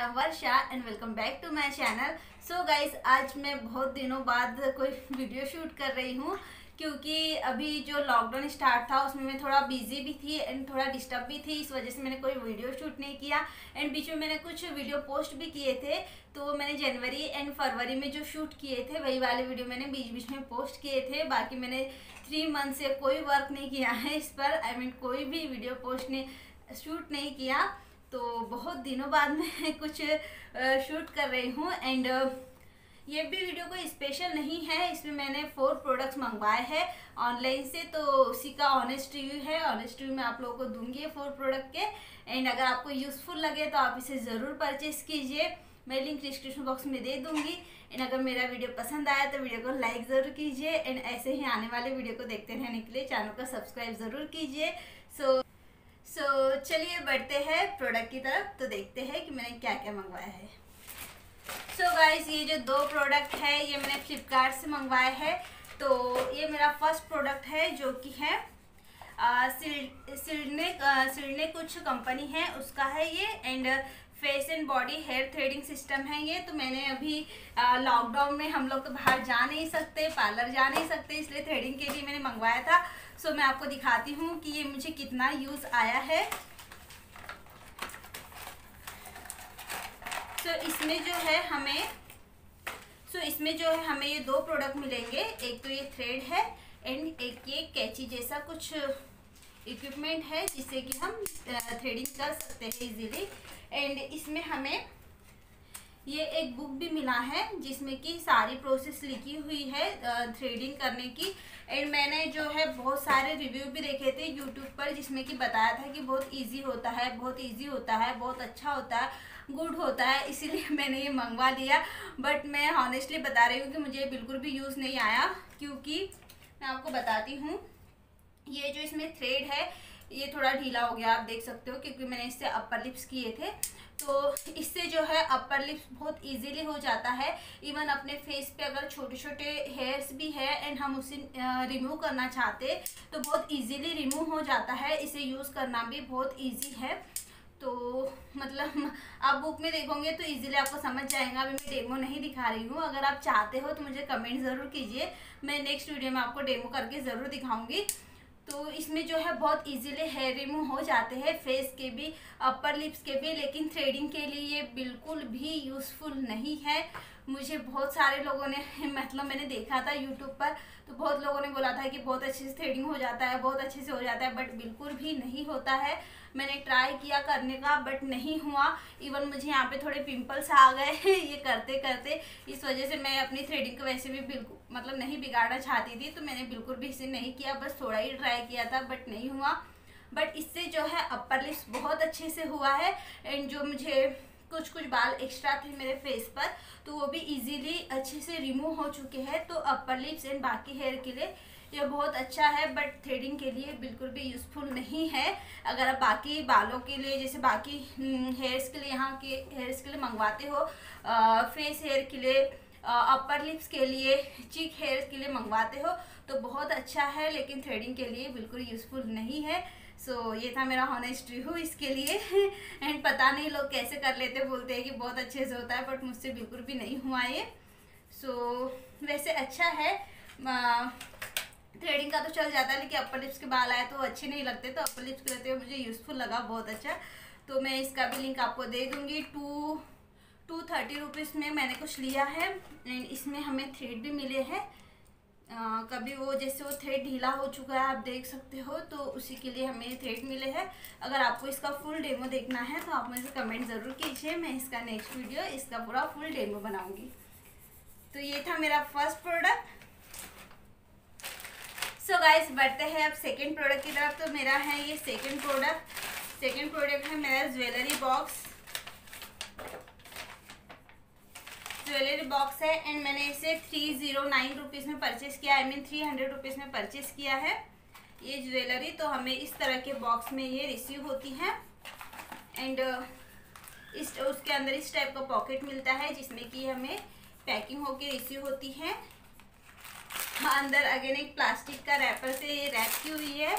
I'm Varsha and welcome back to my channel so guys आज मैं बहुत दिनों बाद कोई वीडियो शूट कर रही हूँ क्योंकि अभी जो लॉकडाउन स्टार्ट था उसमें मैं थोड़ा बिज़ी भी थी एंड थोड़ा डिस्टर्ब भी थी इस वजह से मैंने कोई वीडियो शूट नहीं किया. एंड बीच में मैंने कुछ वीडियो पोस्ट भी किए थे तो मैंने जनवरी एंड फरवरी में जो शूट किए थे वही वाले वीडियो मैंने बीच बीच में पोस्ट किए थे. बाकी मैंने थ्री मंथ से कोई वर्क नहीं किया है इस पर. आई I मीन mean, कोई भी वीडियो पोस्ट नहीं शूट नहीं किया. तो बहुत दिनों बाद मैं कुछ शूट कर रही हूँ एंड ये भी वीडियो कोई स्पेशल नहीं है। इसमें मैंने फोर प्रोडक्ट्स मंगवाए हैं ऑनलाइन से तो उसी का ऑनेस्ट रिव्यू है। ऑनेस्ट रिव्यू मैं आप लोगों को दूँगी फोर प्रोडक्ट के। एंड अगर आपको यूज़फुल लगे तो आप इसे ज़रूर परचेज़ कीजिए। मैं लिंक डिस्क्रिप्शन बॉक्स में दे दूँगी। एंड अगर मेरा वीडियो पसंद आया तो वीडियो को लाइक ज़रूर कीजिए। एंड ऐसे ही आने वाले वीडियो को देखते रहने के लिए चैनल को सब्सक्राइब ज़रूर कीजिए। सो so, सो so, चलिए बढ़ते हैं प्रोडक्ट की तरफ़ तो देखते हैं कि मैंने क्या क्या मंगवाया है। सो so गाइस ये जो दो प्रोडक्ट है ये मैंने फ्लिपकार्ट से मंगवाया है। तो ये मेरा फ़र्स्ट प्रोडक्ट है जो कि है सिलने सिलने कुछ कंपनी है उसका है ये and face and body hair threading system है ये तो मैंने अभी लॉकडाउन में हम लोग तो बाहर जा नहीं सकते पार्लर जा नहीं सकते, इसलिए थ्रेडिंग के लिए मैंने मंगवाया था। सो मैं आपको दिखाती हूँ कि ये मुझे कितना यूज़ आया है। सो इसमें जो है हमें सो इसमें जो है हमें ये दो प्रोडक्ट मिलेंगे। एक तो ये थ्रेड है एंड एक ये कैची जैसा कुछ इक्विपमेंट है, जिससे कि हम थ्रेडिंग कर सकते हैं इजीली एंड इसमें हमें ये एक बुक भी मिला है, जिसमें कि सारी प्रोसेस लिखी हुई है थ्रेडिंग करने की। एंड मैंने जो है बहुत सारे रिव्यू भी देखे थे यूट्यूब पर, जिसमें कि बताया था कि बहुत इजी होता है, बहुत इजी होता है, बहुत अच्छा होता है गुड होता है, इसीलिए मैंने ये मंगवा लिया। बट मैं हॉनेस्टली बता रही हूँ कि मुझे बिल्कुल भी यूज़ नहीं आया, क्योंकि मैं आपको बताती हूँ, ये जो इसमें थ्रेड है ये थोड़ा ढीला हो गया, आप देख सकते हो, क्योंकि मैंने इससे अपर लिप्स किए थे। तो इससे जो है अपर लिप्स बहुत इजीली हो जाता है। इवन अपने फेस पे अगर छोटे छोटे हेयर्स भी है एंड हम उसे रिमूव करना चाहते तो बहुत इजीली रिमूव हो जाता है। इसे यूज़ करना भी बहुत इजी है। तो मतलब आप बुक में देखोगे तो इजीली आपको समझ जाएगा। अभी मैं डेमो नहीं दिखा रही हूँ। अगर आप चाहते हो तो मुझे कमेंट ज़रूर कीजिए। मैं नेक्स्ट वीडियो में आपको डेमो करके ज़रूर दिखाऊँगी। तो इसमें जो है बहुत इजीली हेयर रिमूव हो जाते हैं फेस के भी अपर लिप्स के भी, लेकिन थ्रेडिंग के लिए ये बिल्कुल भी यूज़फुल नहीं है। मुझे बहुत सारे लोगों ने मतलब मैंने देखा था यूट्यूब पर तो बहुत लोगों ने बोला था कि बहुत अच्छे से थ्रेडिंग हो जाता है, बहुत अच्छे से हो जाता है बट बिल्कुल भी नहीं होता है। मैंने ट्राई किया करने का बट नहीं हुआ। इवन मुझे यहाँ पे थोड़े पिंपल्स आ गए ये करते करते। इस वजह से मैं अपनी थ्रेडिंग को वैसे भी बिल्कुल मतलब नहीं बिगाड़ना चाहती थी तो मैंने बिल्कुल भी इसे नहीं किया, बस थोड़ा ही ट्राई किया था बट नहीं हुआ। बट इससे जो है अपर लिप्स बहुत अच्छे से हुआ है एंड जो मुझे कुछ कुछ बाल एक्स्ट्रा थे मेरे फेस पर तो वो भी इजीली अच्छे से रिमूव हो चुके हैं। तो अपर लिप्स एंड बाकी हेयर के लिए ये बहुत अच्छा है बट थ्रेडिंग के लिए बिल्कुल भी यूज़फुल नहीं है। अगर आप बाकी बालों के लिए जैसे बाकी हेयर्स के लिए यहाँ के हेयर्स के लिए मंगवाते हो आ, फेस हेयर के लिए अपर लिप्स के लिए चिक हेयर के लिए मंगवाते हो तो बहुत अच्छा है लेकिन थ्रेडिंग के लिए बिल्कुल यूज़फुल नहीं है। सो so, ये था मेरा हॉनेस्ट रिव्यू इसके लिए। एंड पता नहीं लोग कैसे कर लेते बोलते हैं कि बहुत अच्छे से होता है बट मुझसे बिल्कुल भी नहीं हुआ ये। सो so, वैसे अच्छा है। थ्रेडिंग का तो चल जाता है लेकिन अपर लिप्स के बाल आए तो अच्छे नहीं लगते तो अपर लिप्स के रहते मुझे यूज़फुल लगा बहुत अच्छा। तो मैं इसका भी लिंक आपको दे दूँगी। टू टू थर्टी रुपीज़ में मैंने कुछ लिया है एंड इसमें हमें थ्रेड भी मिले हैं। कभी वो जैसे वो थ्रेड ढीला हो चुका है, आप देख सकते हो तो उसी के लिए हमें थ्रेड मिले हैं। अगर आपको इसका फुल डेमो देखना है तो आप मुझे कमेंट ज़रूर कीजिए, मैं इसका नेक्स्ट वीडियो इसका पूरा फुल डेमो बनाऊँगी। तो ये था मेरा फ़र्स्ट प्रोडक्ट सो गाइस बढ़ते हैं अब सेकेंड प्रोडक्ट की तरफ़ तो मेरा है ये सेकेंड प्रोडक्ट सेकेंड प्रोडक्ट है मेरा ज्वेलरी बॉक्स ज्वेलरी बॉक्स है एंड मैंने इसे थ्री ज़ीरो नाइन रुपीज़ में परचेस किया I mean three hundred rupees में परचेस किया है ये ज्वेलरी। तो हमें इस तरह के बॉक्स में ये रिसीव होती है एंड इस, उसके अंदर इस टाइप का पॉकेट मिलता है जिसमें कि हमें पैकिंग होके रिसीव होती है। अंदर अगेन एक प्लास्टिक का रैपर से ये रैप की हुई है।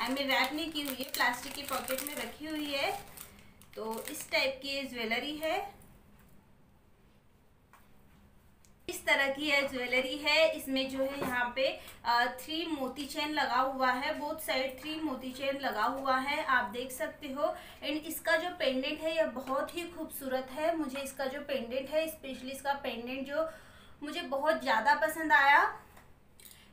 आई मीन रैप नहीं की हुई है प्लास्टिक की पॉकेट में रखी हुई है। तो इस टाइप की ये ज्वेलरी है। इस तरह की यह ज्वेलरी है। इसमें जो है यहाँ पे थ्री मोती चेन लगा हुआ है। बोथ साइड थ्री मोती चेन लगा हुआ है। आप देख सकते हो। एंड इसका जो पेंडेंट है, यह बहुत ही खूबसूरत है। मुझे इसका जो पेंडेंट है स्पेशली इसका पेंडेंट जो मुझे बहुत ज़्यादा पसंद आया।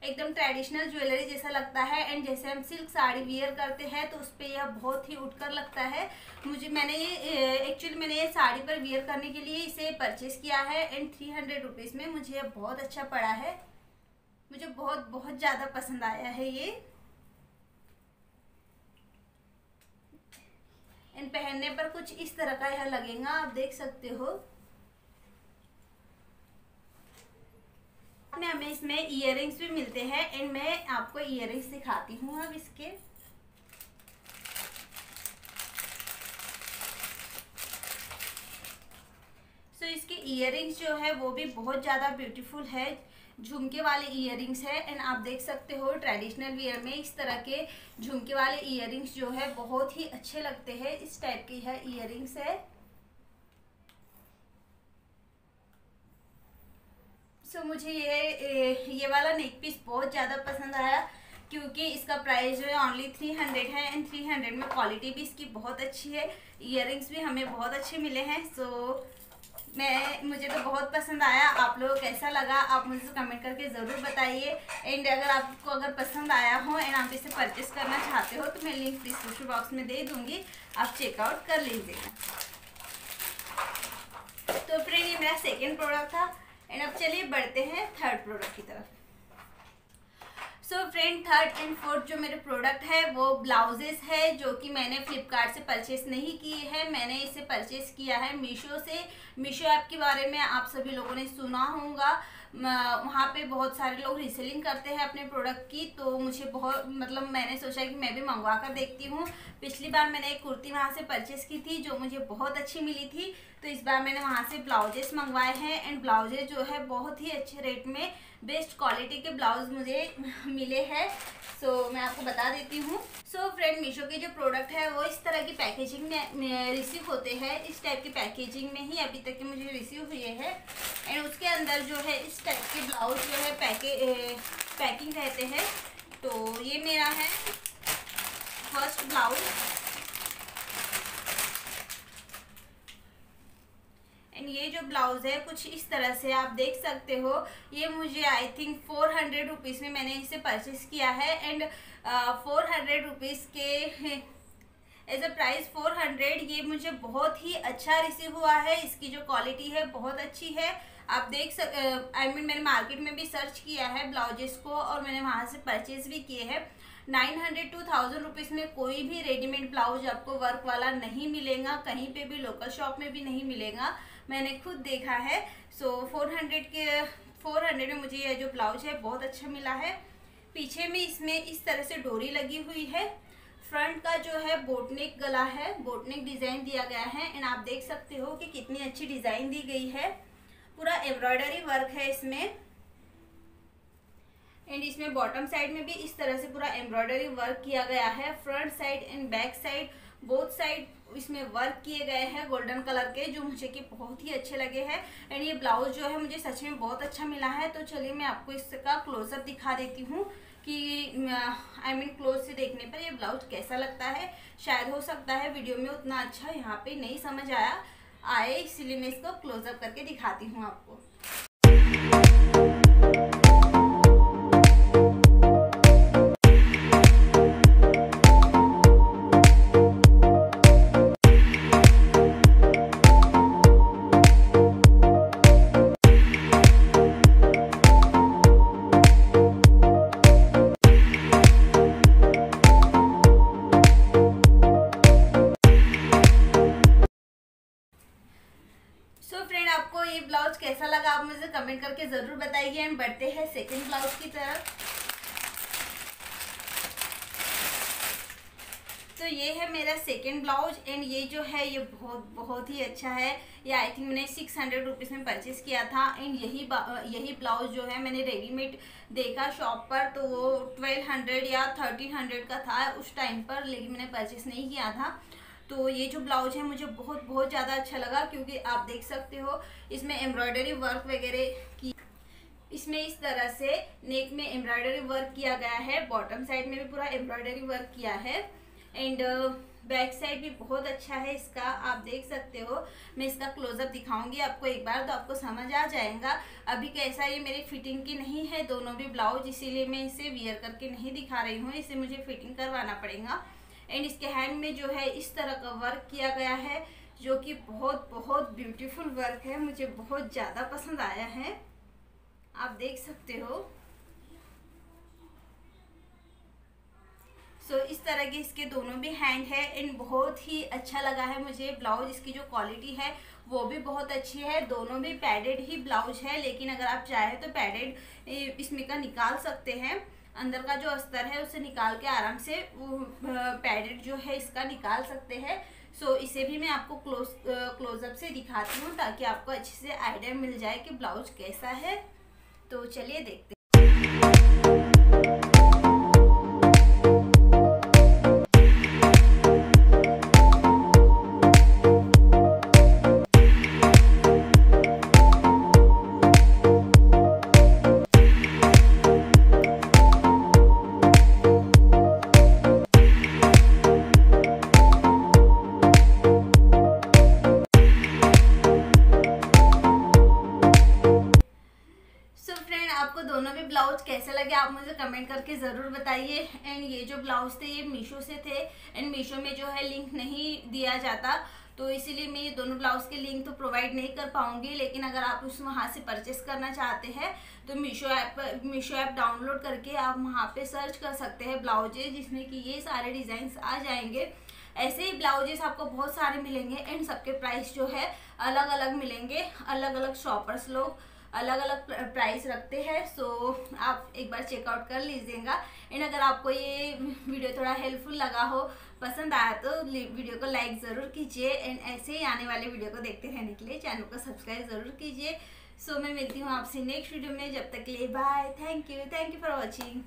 एकदम ट्रेडिशनल ज्वेलरी जैसा लगता है एंड जैसे हम सिल्क साड़ी वियर करते हैं तो उस पर यह बहुत ही उठकर लगता है। मुझे, मैंने ये एक्चुअली मैंने ये साड़ी पर वियर करने के लिए इसे परचेस किया है एंड थ्री हंड्रेड रुपीज़ में मुझे यह बहुत अच्छा पड़ा है। मुझे बहुत बहुत ज़्यादा पसंद आया है ये। एंड पहनने पर कुछ इस तरह का यह लगेगा, आप देख सकते हो। में हमें इसमें इयर भी मिलते हैं। एंड मैं आपको इयर दिखाती हूँ अब इसके। सो so, इसके इयर जो है वो भी बहुत ज़्यादा ब्यूटीफुल है। झुमके वाले इयर है। एंड आप देख सकते हो ट्रेडिशनल वियर में इस तरह के झुमके वाले इयर जो है बहुत ही अच्छे लगते हैं। इस टाइप की है इयर है। सो so, मुझे ये ये वाला नेक पीस बहुत ज़्यादा पसंद आया क्योंकि इसका प्राइस जो है ओनली थ्री हंड्रेड है एंड थ्री हंड्रेड में क्वालिटी भी इसकी बहुत अच्छी है इयर भी हमें बहुत अच्छे मिले हैं सो so, मैं मुझे तो बहुत पसंद आया। आप लोगों को कैसा लगा आप मुझे कमेंट करके ज़रूर बताइए। एंड अगर आपको अगर पसंद आया हो एंड आप इसे परचेस करना चाहते हो तो मैं लिंक डिस्क्रिप्शन बॉक्स में दे दूँगी। आप चेकआउट कर लीजिएगा तो फ्रेंड ये मेरा सेकेंड प्रोडक्ट था। एंड अब चलिए बढ़ते हैं थर्ड प्रोडक्ट की तरफ़. So friend third and fourth जो मेरे प्रोडक्ट है, वो ब्लाउजेस है, जो कि मैंने फ्लिपकार्ट से परचेस नहीं किए हैं. मैंने इसे परचेस किया है मीशो से. मीशो ऐप के बारे में आप सभी लोगों ने सुना होगा. वहाँ पे बहुत सारे लोग रीसेलिंग करते हैं अपने प्रोडक्ट की तो मुझे बहुत मतलब मैंने सोचा कि मैं भी मंगवा कर देखती हूँ। पिछली बार मैंने एक कुर्ती वहाँ से परचेज़ की थी, जो मुझे बहुत अच्छी मिली थी। तो इस बार मैंने वहाँ से ब्लाउजेस मंगवाए हैं एंड ब्लाउजेज जो है बहुत ही अच्छे रेट में बेस्ट क्वालिटी के ब्लाउज मुझे मिले हैं। सो so, मैं आपको बता देती हूँ। सो फ्रेंड मीशो के जो प्रोडक्ट है वो इस तरह की पैकेजिंग में रिसीव होते हैं। इस टाइप की पैकेजिंग में ही अभी तक के मुझे रिसीव हुए हैं। एंड उसके अंदर जो है इस टाइप के ब्लाउज जो है पैके पैकिंग रहते हैं। तो ये मेरा है फ़र्स्ट ब्लाउज ये जो ब्लाउज़ है, कुछ इस तरह से आप देख सकते हो। ये मुझे I think four hundred rupees में मैंने इसे परचेस किया है एंड फोर हंड्रेड रुपीज़ के as a price four hundred ये मुझे बहुत ही अच्छा रिसीव हुआ है। इसकी जो क्वालिटी है, बहुत अच्छी है। आप देख सक आई मीन मैंने मार्केट में भी सर्च किया है ब्लाउजेस को और मैंने वहाँ से परचेज भी किए हैं। Nine hundred two thousand rupees में कोई भी रेडीमेड ब्लाउज आपको वर्क वाला नहीं मिलेगा, कहीं पे भी लोकल शॉप में भी नहीं मिलेगा। मैंने खुद देखा है। सो फोर हंड्रेड के फोर हंड्रेड में मुझे यह जो ब्लाउज है, बहुत अच्छा मिला है। पीछे में इसमें इस तरह से डोरी लगी हुई है। फ्रंट का जो है बोटनेक गला है। बोटनेक डिज़ाइन दिया गया है। एंड आप देख सकते हो कि कितनी अच्छी डिज़ाइन दी गई है। पूरा एम्ब्रॉयडरी वर्क है इसमें। एंड इसमें बॉटम साइड में भी इस तरह से पूरा एम्ब्रॉयडरी वर्क किया गया है। Front side and back side both side इसमें वर्क किए गए हैं गोल्डन कलर के, जो मुझे कि बहुत ही अच्छे लगे हैं। एंड ये ब्लाउज जो है मुझे सच में बहुत अच्छा मिला है। तो चलिए मैं आपको इसका क्लोजअप दिखा देती हूँ कि आई मीन क्लोज से देखने पर ये ब्लाउज कैसा लगता है। शायद हो सकता है वीडियो में उतना अच्छा यहाँ पे नहीं समझ आया। आए, इसीलिए मैं इसको क्लोजअप करके दिखाती हूँ आपको। बताइए एंड बढ़ते हैं सेकंड ब्लाउज की तरफ़। तो ये है मेरा सेकेंड ब्लाउज एंड ये जो है, ये बहुत बहुत ही अच्छा है। ये आई थिंक मैंने सिक्स हंड्रेड रुपीज़ में परचेज़ किया था एंड यही यही ब्लाउज जो है मैंने रेडीमेड देखा शॉप पर तो वो ट्वेल्व हंड्रेड या थर्टीन हंड्रेड का था उस टाइम पर, लेकिन मैंने परचेज़ नहीं किया था। तो ये जो ब्लाउज है, मुझे बहुत बहुत ज़्यादा अच्छा लगा, क्योंकि आप देख सकते हो, इसमें एम्ब्रॉयडरी वर्क वगैरह की इसमें इस तरह से नेक में एम्ब्रॉयडरी वर्क किया गया है बॉटम साइड में भी पूरा एम्ब्रॉयडरी वर्क किया है एंड बैक साइड भी बहुत अच्छा है इसका, आप देख सकते हो। मैं इसका क्लोजअप दिखाऊँगी आपको एक बार तो आपको समझ आ जाएगा। अभी कैसा ये मेरी फिटिंग की नहीं है, दोनों भी ब्लाउज इसीलिए मैं इसे वियर करके नहीं दिखा रही हूँ, इसे मुझे फिटिंग करवाना पड़ेगा। एंड इसके हैंड में जो है इस तरह का वर्क किया गया है, जो कि बहुत बहुत ब्यूटीफुल वर्क है, मुझे बहुत ज़्यादा पसंद आया है। आप देख सकते हो। सो so, इस तरह के इसके दोनों भी हैंड है। एंड बहुत ही अच्छा लगा है मुझे ब्लाउज इसकी जो क्वालिटी है वो भी बहुत अच्छी है। दोनों भी पैडेड ही ब्लाउज है लेकिन अगर आप चाहे तो पैडेड इसमें का निकाल सकते हैं। अंदर का जो अस्तर है उसे निकाल के आराम से वो पैडेड जो है इसका निकाल सकते हैं। सो so, इसे भी मैं आपको क्लोज क्लोजअप से दिखाती हूँ ताकि आपको अच्छे से आइडिया मिल जाए कि ब्लाउज कैसा है। तो चलिए देखते करके ज़रूर बताइए। एंड ये जो ब्लाउज थे, ये मीशो से थे। एंड मीशो में जो है लिंक नहीं दिया जाता। तो इसीलिए मैं ये दोनों ब्लाउज के लिंक तो प्रोवाइड नहीं कर पाऊँगी। लेकिन अगर आप उस वहाँ से परचेस करना चाहते हैं तो Meesho app Meesho app download करके आप वहाँ पे सर्च कर सकते हैं ब्लाउजेज जिसमें कि ये सारे डिज़ाइंस आ जाएँगे। ऐसे ही ब्लाउजेस आपको बहुत सारे मिलेंगे। एंड सबके प्राइस जो है अलग अलग मिलेंगे। अलग अलग शॉपर्स लोग। अलग अलग प्राइस रखते हैं सो आप एक बार चेकआउट कर लीजिएगा। एंड अगर आपको ये वीडियो थोड़ा हेल्पफुल लगा हो, पसंद आया तो वीडियो को लाइक ज़रूर कीजिए। एंड ऐसे ही आने वाले वीडियो को देखते रहने के लिए चैनल को सब्सक्राइब ज़रूर कीजिए। सो मैं मिलती हूँ आपसे नेक्स्ट वीडियो में। जब तक के लिए bye thank you thank you for watching